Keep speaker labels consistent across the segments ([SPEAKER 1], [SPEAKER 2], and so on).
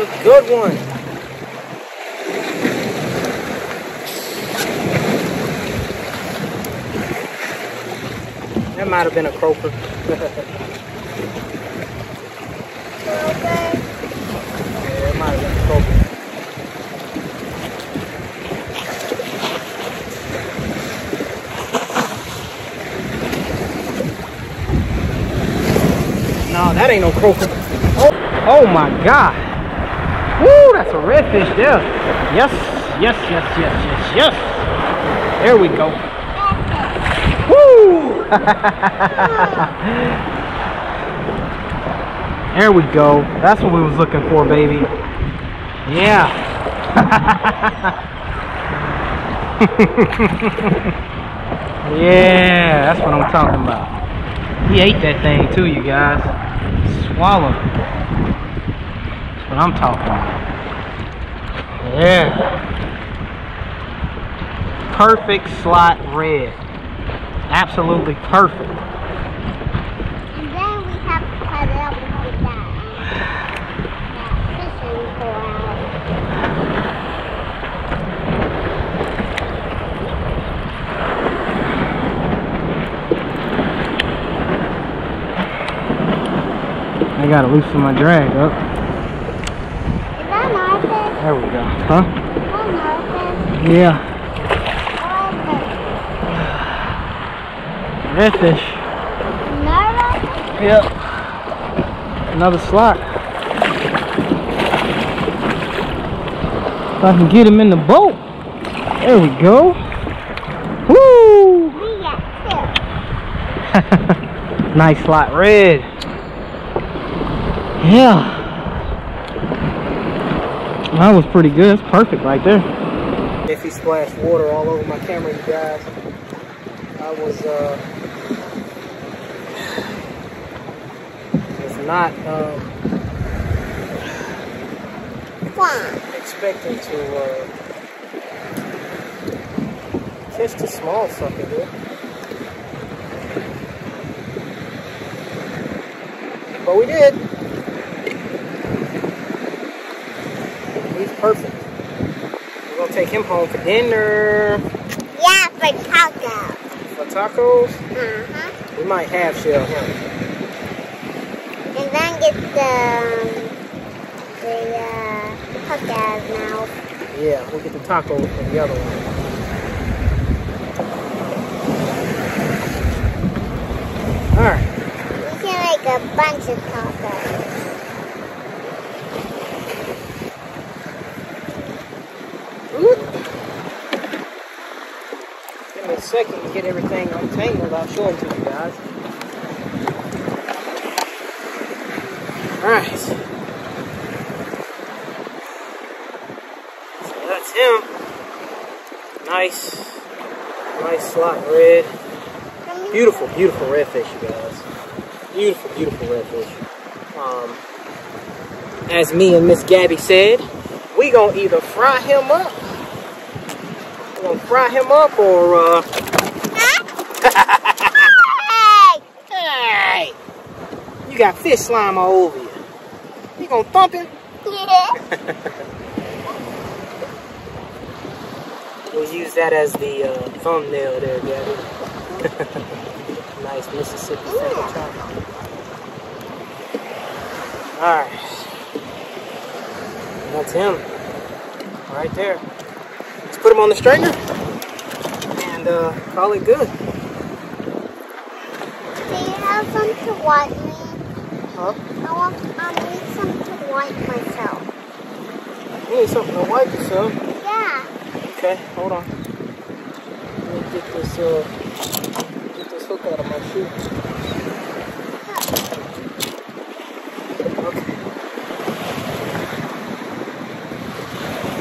[SPEAKER 1] a good one. That might have been a croaker. Yeah, it might have been a croaker. No, that ain't no croaker. Oh, oh my God. That's a redfish there. Yes, yes, yes, yes, yes, yes. There we go. Woo! there we go. That's what we was looking for, baby. Yeah. yeah, that's what I'm talking about. He ate that thing too, you guys. Swallowed. That's what I'm talking about. Yeah. Perfect slot red. Absolutely perfect.
[SPEAKER 2] And then we have to cut it up and that, uh, that fishing pole out.
[SPEAKER 1] I gotta loosen my drag up.
[SPEAKER 2] Is that our fish?
[SPEAKER 1] There we go. Huh?
[SPEAKER 2] That's our fish.
[SPEAKER 1] Yeah. Redfish.
[SPEAKER 2] Another?
[SPEAKER 1] Yep. Another slot. If I can get him in the boat. There we go. Woo!
[SPEAKER 2] We got two.
[SPEAKER 1] nice slot red. Yeah. That was pretty good. It's perfect right there. If he splashed water all over my camera, you guys. I was uh was not um expecting to uh catch the small sucker here. But we did. Perfect. We're gonna take him home for dinner.
[SPEAKER 2] Yeah, for tacos.
[SPEAKER 1] For tacos,
[SPEAKER 2] Uh-huh.
[SPEAKER 1] we might have shell him.
[SPEAKER 2] And then get the, the, uh, out now.
[SPEAKER 1] Yeah, we'll get the tacos from the other one. Alright,
[SPEAKER 2] We can make a bunch of tacos.
[SPEAKER 1] give me a second to get everything untangled. I'll show it to you guys. Alright. So that's him. Nice, nice slot red. Beautiful, beautiful redfish, you guys. Beautiful, beautiful redfish. Um, as me and Miss Gabby said, we gonna either fry him up. We gonna fry him up or uh
[SPEAKER 2] Hey!
[SPEAKER 1] Hey! You got fish slime all over you. You gonna thump him?
[SPEAKER 2] Yeah.
[SPEAKER 1] We'll use that as the uh, thumbnail there, Gabby. nice Mississippi sample chop. Alright. That's him. Right there. Let's put them on the stringer and uh, call it good.
[SPEAKER 2] Do you have some to wipe me?
[SPEAKER 1] Huh?
[SPEAKER 2] I want, I need some to wipe myself.
[SPEAKER 1] You need something to wipe yourself.
[SPEAKER 2] Yeah.
[SPEAKER 1] Okay, hold on. Let me get this uh get this hook out of my shoe. Okay.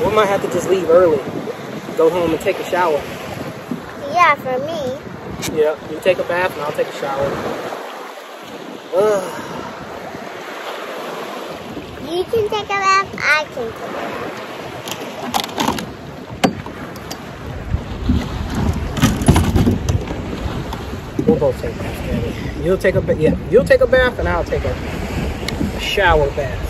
[SPEAKER 1] We might have to just leave early go home and take a shower.
[SPEAKER 2] Yeah, for me.
[SPEAKER 1] Yeah, you take a bath and I'll take a shower. Ugh.
[SPEAKER 2] You can take a bath, I can take a bath.
[SPEAKER 1] We'll both take baths, You'll take a bath. yeah, you'll take a bath and I'll take a, a shower bath.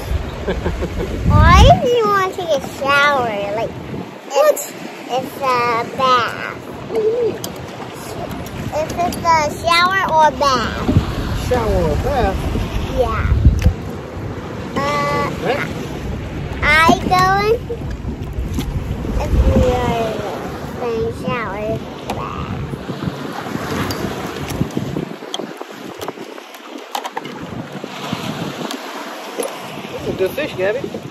[SPEAKER 2] Why do you want to take a shower? Like what? It's, a bath. Is this a shower or bath?
[SPEAKER 1] Shower or bath?
[SPEAKER 2] Yeah. Uh,
[SPEAKER 1] Right?
[SPEAKER 2] I going? If we are saying shower, bath.
[SPEAKER 1] This is a good fish, Gabby.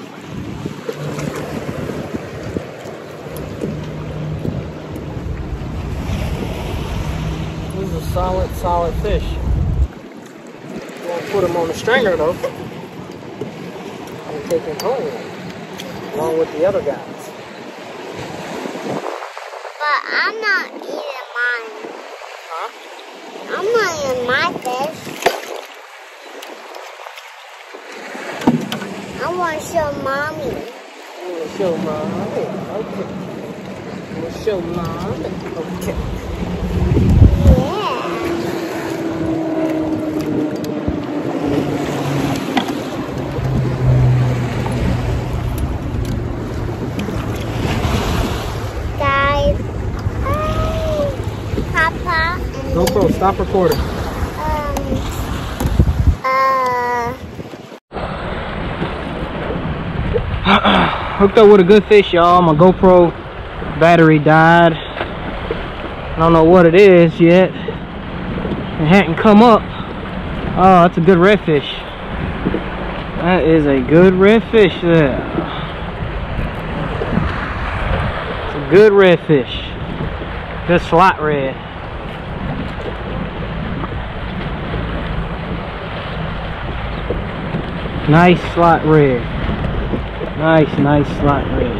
[SPEAKER 1] This is a solid, solid fish. Won't put him on the stringer though. And take him home along with the other guys.
[SPEAKER 2] But I'm not eating mine.
[SPEAKER 1] Huh?
[SPEAKER 2] I'm not eating my fish. I want to show mommy.
[SPEAKER 1] I'm gonna show mommy. Okay. I'm gonna show mommy. Okay.
[SPEAKER 2] Yeah. Guys, hi, Papa, and
[SPEAKER 1] GoPro, stop recording.
[SPEAKER 2] um, uh,
[SPEAKER 1] Hooked up with a good fish, y'all. My GoPro battery died. I don't know what it is yet. It hadn't come up. Oh, that's a good redfish. That is a good redfish there. It's a good redfish. Good slot red. Nice slot red. Nice, nice slot red.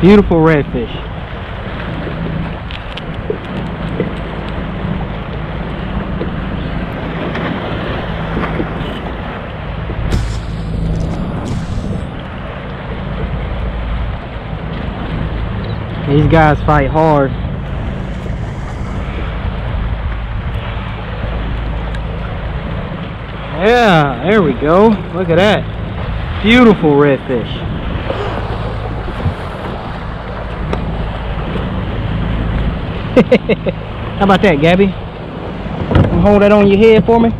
[SPEAKER 1] Beautiful redfish. These guys fight hard. Yeah, there we go. Look at that. Beautiful redfish. How about that, Gabby? Hold that on your head for me.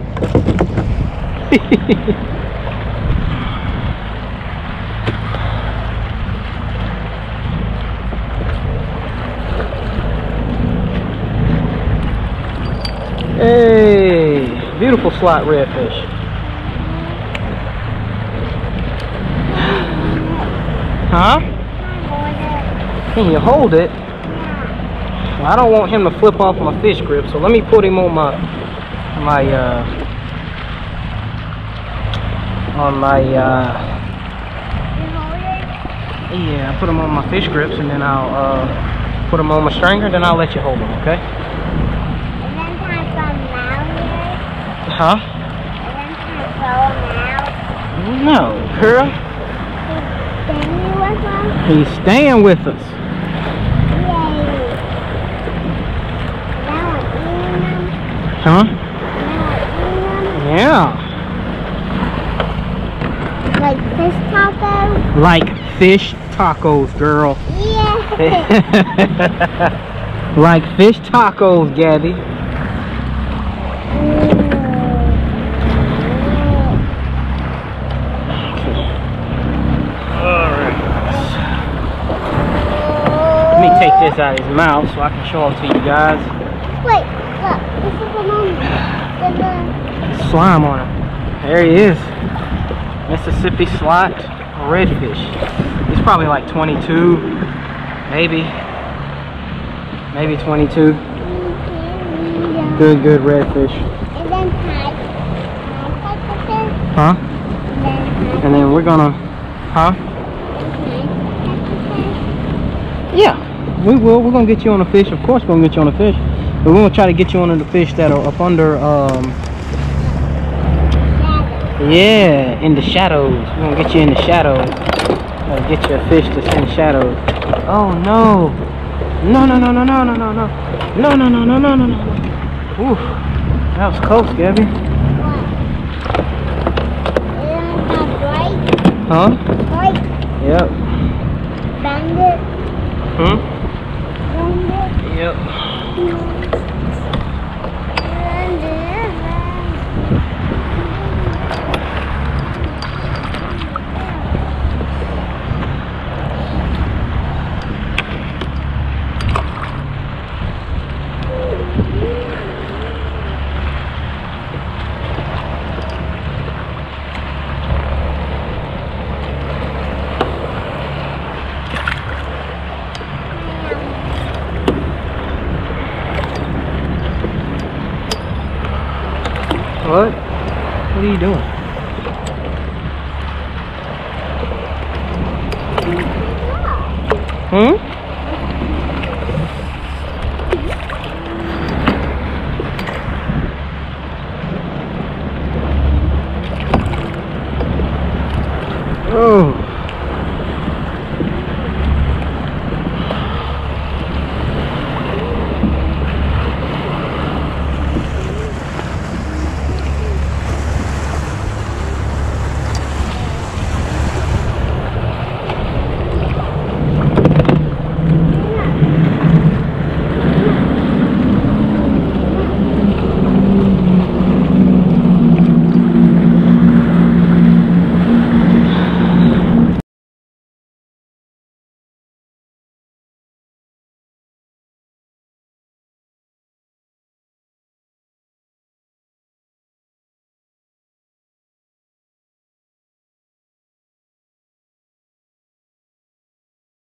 [SPEAKER 1] Hey, beautiful slot redfish. Huh? Can you hold it? Well, I don't want him to flip off my fish grip, so let me put him on my my uh on my uh yeah, I put him on my fish grips and then I'll uh put him on my stringer, then I'll let you hold him, okay?
[SPEAKER 2] and then can I go now here?
[SPEAKER 1] Huh?
[SPEAKER 2] And then can I go now?
[SPEAKER 1] No, girl.
[SPEAKER 2] Stay with us?
[SPEAKER 1] He's staying with us.
[SPEAKER 2] Yay. Now I'm eating them.
[SPEAKER 1] Huh? Yeah.
[SPEAKER 2] Like fish tacos?
[SPEAKER 1] Like fish tacos, girl.
[SPEAKER 2] Yeah.
[SPEAKER 1] like fish tacos, Gabby. Let out of his mouth so I can show them to you guys.
[SPEAKER 2] Wait, look. This is the moment. There's a uh,
[SPEAKER 1] Slime on him. There he is. Mississippi slot redfish. He's probably like 22, maybe. Maybe 22. Good, good redfish.
[SPEAKER 2] And then can I, can I take the fish?
[SPEAKER 1] Huh?
[SPEAKER 2] And then
[SPEAKER 1] we're gonna, huh?
[SPEAKER 2] can I take the fish?
[SPEAKER 1] Yeah. We will. We're gonna get you on a fish. Of course, we're gonna get you on a fish. But we're gonna try to get you on the fish that are up under. Um, yeah, in the shadows. We're gonna get you in the shadows. Gotta get you a fish that's in the shadows. Oh no! No no no no no no no no no no no no no no no. Ooh, that was close, Gabby. Huh? Yep.
[SPEAKER 2] Bandit,
[SPEAKER 1] Hmm? Yep. What? What are you doing? Hmm? Oh.